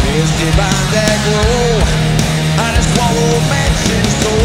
twisted vines that grow and a swallowed mansion soul.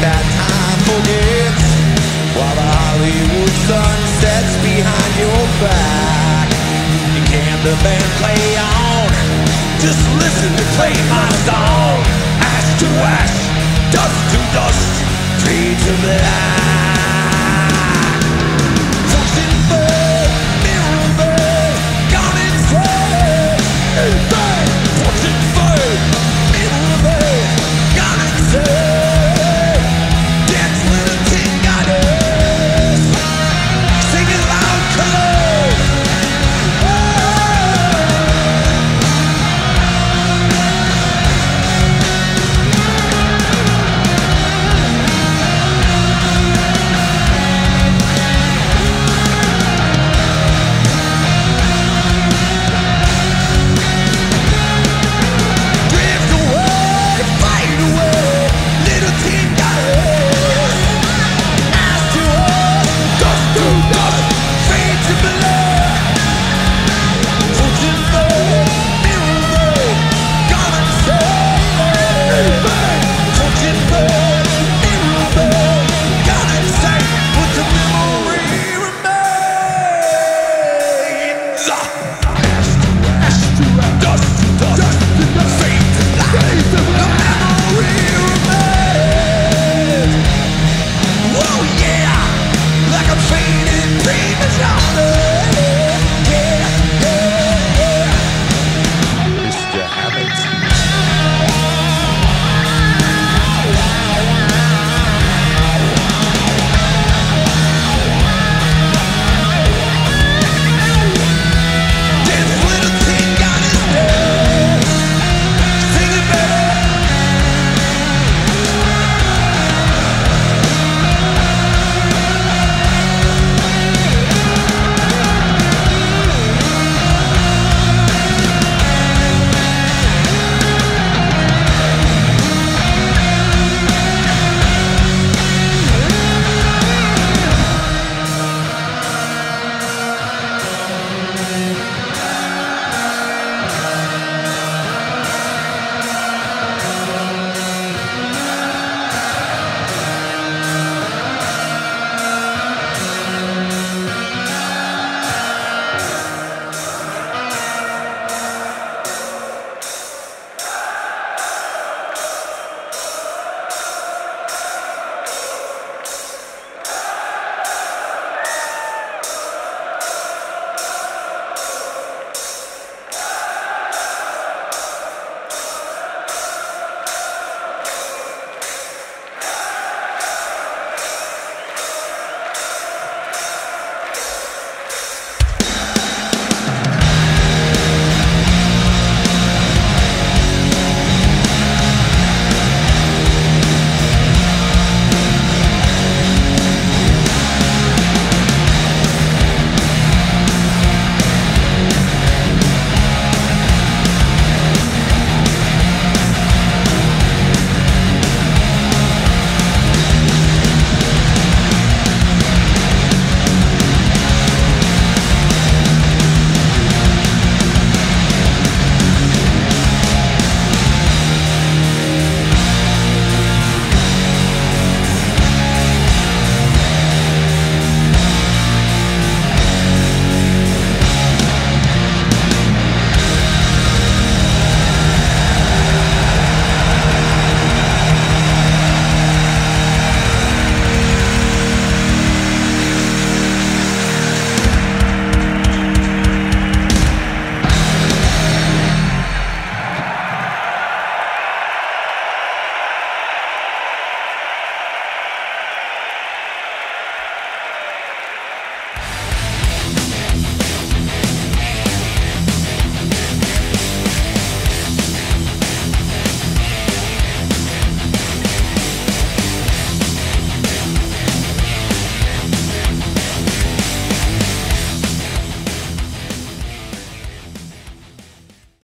That time forgets While the Hollywood sun sets behind your back. You can play on. Just listen to play my song. Ash to ash, dust to dust, tree to black